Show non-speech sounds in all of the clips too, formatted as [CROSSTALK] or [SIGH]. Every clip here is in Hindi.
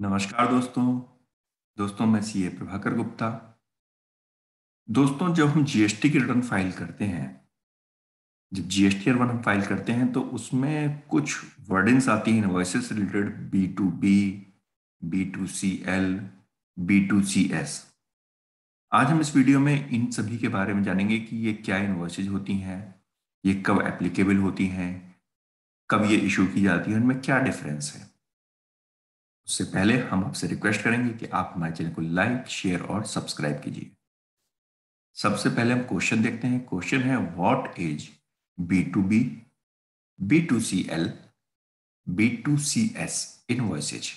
नमस्कार दोस्तों। दोस्तों, मैं सी ए प्रभाकर गुप्ता। दोस्तों, जब हम जीएसटी की रिटर्न फ़ाइल करते हैं, जब जीएसटी रिटर्न हम फ़ाइल करते हैं तो उसमें कुछ वर्डिंग्स आती हैं invoices related B to B B to C L B to C S आज हम इस वीडियो में इन सभी के बारे में जानेंगे कि ये क्या इन्वॉइसेज होती हैं, ये कब एप्लीकेबल होती हैं, कब ये इशू की जाती है उनमें क्या डिफरेंस है। उससे पहले हम आपसे रिक्वेस्ट करेंगे कि आप हमारे चैनल को लाइक, शेयर और सब्सक्राइब कीजिए। सबसे पहले हम क्वेश्चन देखते हैं। क्वेश्चन है what is B to B B to C L B to C S invoices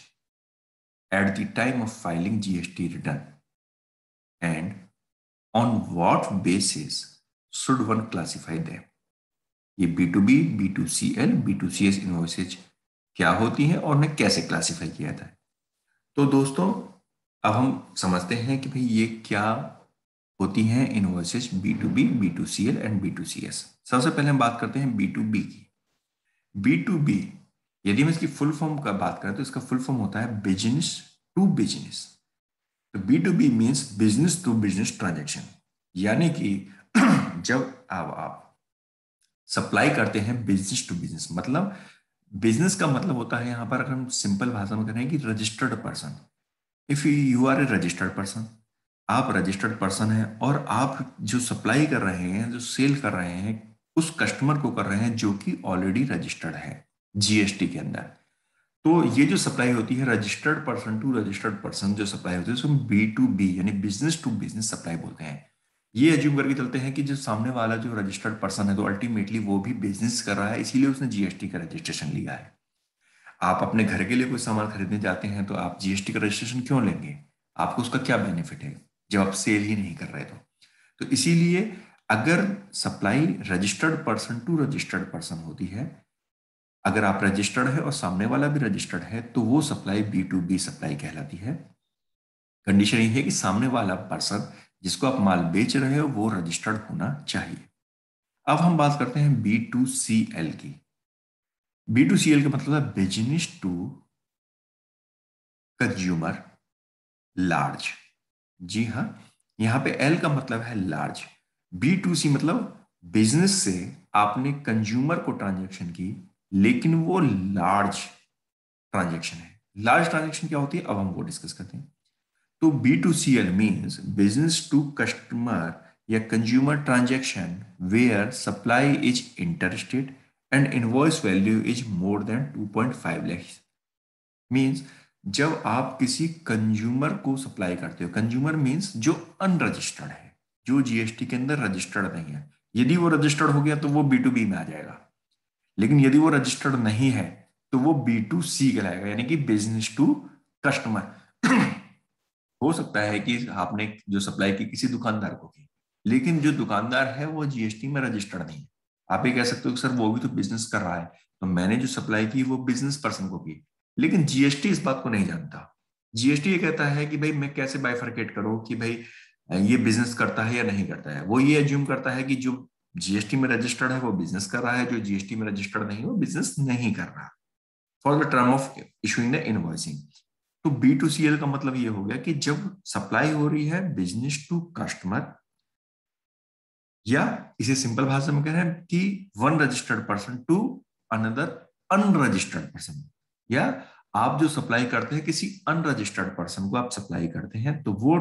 at the time of filing GST return and on what basis should one classify them ये बी टू बी बी क्या होती है और उन्हें कैसे क्लासिफाई किया है। तो दोस्तों, अब हम समझते हैं कि भाई ये क्या होती हैं invoices B to B B to C L and B to C S सबसे पहले हम बात करते हैं बी टू बी की। बी टू बी यदि हम इसकी फुल फॉर्म का बात करें तो इसका फुल फॉर्म होता है बिज़नेस टू बिज़नेस तो B to B means business to business transaction यानी कि [CLEARS THROAT] जब आप सप्लाई करते हैं बिज़नेस टू बिज़नेस मतलब बिज़नेस का मतलब होता है यहाँ पर अगर हम सिंपल भाषा में करें कि registered person if you are a registered person आप रजिस्टर्ड पर्सन हैं और आप जो सप्लाई कर रहे हैं, जो सेल कर रहे हैं, उस कस्टमर को कर रहे हैं जो कि ऑलरेडी रजिस्टर्ड है जीएसटी के अंदर. तो ये जो सप्लाई होती है registered person to registered person जो सप्लाई होती है उसको बी टू बी यानी बिज़नेस टू बिज़नेस सप्लाई बोलते हैं। ये एज्यूम करके चलते हैं कि जो सामने वाला जो रजिस्टर्ड पर्सन है तो अल्टीमेटली वो भी बिज़नेस कर रहा है, इसीलिए उसने जीएसटी का रजिस्ट्रेशन लिया है। आप अपने घर के लिए कोई सामान खरीदने जाते हैं तो आप जीएसटी का रजिस्ट्रेशन क्यों लेंगे? आपको उसका क्या बेनिफिट है? जब आप सेल ही नहीं कर रहे तो। तो इसीलिए अगर supply registered person to registered person होती है, अगर आप रजिस्टर्ड है और सामने वाला भी रजिस्टर्ड है तो वो supply B to B supply कहलाती है। कंडीशन ये है कि सामने वाला पर्सन जिसको आप माल बेच रहे हो, वो रजिस्टर्ड होना चाहिए। अब हम बात करते हैं बी टू सी एल की। बी टू सी एल का मतलब है बिज़नेस टू कंज्यूमर लार्ज जी हाँ यहाँ पे एल का मतलब है लार्ज बी टू सी मतलब बिज़नेस से आपने कंज्यूमर को ट्रांजेक्शन की, लेकिन वो लार्ज ट्रांजेक्शन है। लार्ज ट्रांजेक्शन क्या होती है? अब हम वो डिस्कस करते हैं। तो B to C L means business to customer या consumer transaction where supply is interested and invoice value is more than 2.5 lakhs means जब आप किसी कंज्यूमर को सप्लाई करते हो कंज्यूमर मीन्स जो अनरजिस्टर्ड है, जो जीएसटी के अंदर रजिस्टर्ड नहीं है। यदि वो रजिस्टर्ड हो गया तो वो बी टू बी में आ जाएगा। लेकिन यदि वो रजिस्टर्ड नहीं है तो वो बी टू सी कहलाएगा, यानी कि बिज़नेस टू कस्टमर हो सकता है कि आपने जो सप्लाई की किसी दुकानदार को की, लेकिन जो दुकानदार है वो जीएसटी में रजिस्टर्ड नहीं है। आप ये कह सकते हो कि सर वो भी तो बिज़नेस कर रहा है तो मैंने जो सप्लाई की वो बिज़नेस पर्सन को की। लेकिन जीएसटी इस बात को नहीं जानता। जीएसटी ये कहता है कि भाई मैं कैसे बाइफर्केट करूँ कि भाई ये बिज़नेस करता है या नहीं करता है। वो ये एज्यूम करता है कि जो जीएसटी में रजिस्टर्ड है वो बिज़नेस कर रहा है, जो जीएसटी में रजिस्टर्ड नहीं वो बिज़नेस नहीं कर रहा। For the term of issuing the invoicing तो बी टू सी एल का मतलब ये हो गया कि जब सप्लाई हो रही है बिज़नेस टू कस्टमर या इसे सिंपल भाषा में कह रहे हैं कि one registered person to another unregistered person या आप जो सप्लाई करते हैं किसी अनरजिस्टर्ड पर्सन को आप सप्लाई करते हैं तो वो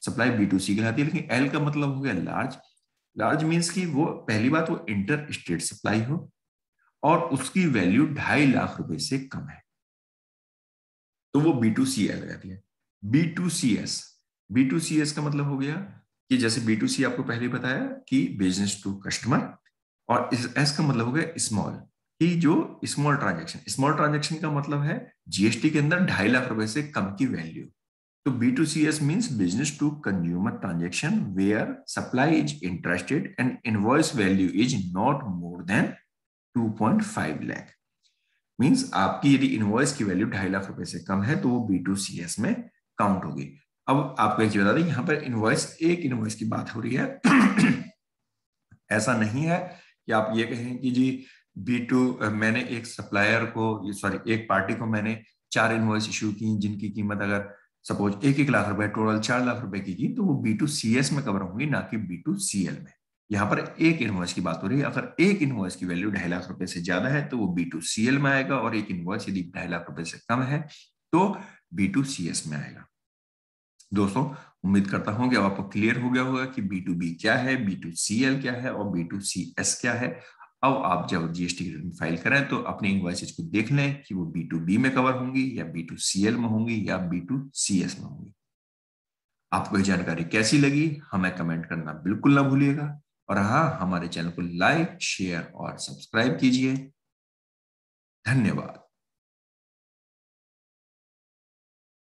सप्लाई बी टू सी कहलाती है। लेकिन एल का मतलब हो गया लार्ज लार्ज मीन्स कि वो पहली बात वो इंटर स्टेट सप्लाई हो और उसकी वैल्यू ढाई लाख रुपए से कम है। तो वो बी टू सी एल रहती है। B to C S B to C S का मतलब हो गया कि जैसे बी टू सी आपको पहले बताया कि बिज़नेस टू कस्टमर और एस का मतलब हो गया स्मॉल कि जो स्मॉल ट्रांजेक्शन स्मॉल ट्रांजेक्शन का मतलब है जीएसटी के अंदर ढाई लाख रुपए से कम की वैल्यू तो B to C S means business to consumer transaction where supply is interested and invoice value is not more than 2.5 lakh means आपकी यदि इनवॉइस की वैल्यू ढाई लाख रुपए से कम है तो वो बी टू सी एस में काउंट होगी। अब आपको एक चीज़ बता दें, यहाँ पर इनवॉइस एक इनवॉइस की बात हो रही है। [CLEARS THROAT] ऐसा नहीं है कि आप ये कहें कि जी बी टू मैंने एक सप्लायर को सॉरी एक पार्टी को मैंने चार इनवॉइस इशू की, जिनकी कीमत अगर सपोज़ एक एक लाख रुपए टोटल चार लाख रुपए की की तो वो बी टू सी एस में कवर होंगी, ना कि बी टू सी एल में। यहाँ पर एक इनवॉइस की बात हो रही है अगर एक इनवॉइस की वैल्यू ढाई लाख रुपए से ज़्यादा है तो वो बी टू सी एल में आएगा और एक इनवॉइस यदि ढाई लाख रुपए से कम है तो बी टू सी एस में आएगा। दोस्तों, उम्मीद करता हूँ कि अब आपको क्लियर हो गया होगा कि बी टू बी क्या है बी टू सी एल क्या है और बी टू सी एस क्या है। अब आप जब जीएसटी रिटर्न फ़ाइल करें तो अपने इन्वाइसेज को देख लें कि वो बी टू बी में कवर होंगी, या बी टू सी एल में होंगी, या बी टू सी एस में होंगी। आपको यह जानकारी कैसी लगी, हमें कमेंट करना बिल्कुल ना भूलिएगा। और हाँ हमारे चैनल को लाइक शेयर और सब्सक्राइब कीजिए। धन्यवाद।